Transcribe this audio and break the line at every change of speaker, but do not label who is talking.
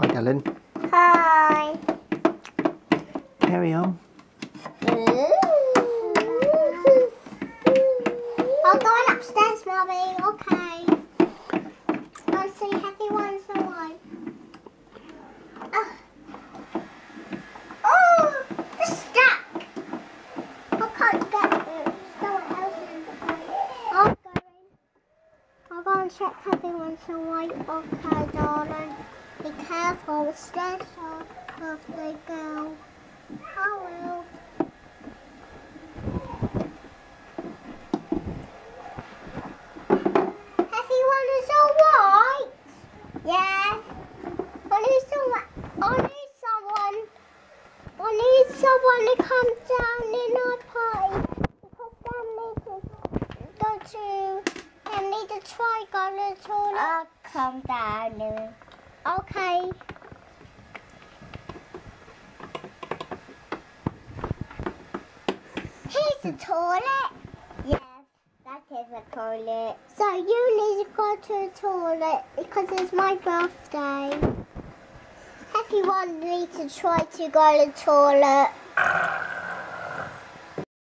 Hi, Ellen.
Hi.
Carry on.
I'm going upstairs, Mummy. Okay. I'll see everyone's away. Oh. oh, the stack. I can't get it. Someone else is I'm going. I'll go and check everyone's away. Okay, darling. Careful. The are off they go. I will. Everyone is alright? Yeah. I need someone. Oh, I need someone. I need someone to come down in our party because they need to go to. They need to try go to the toilet. I'll come down. Okay. The toilet. Yes, that is a toilet. So you need to go to the toilet because it's my birthday. Everyone needs to try to go to the toilet.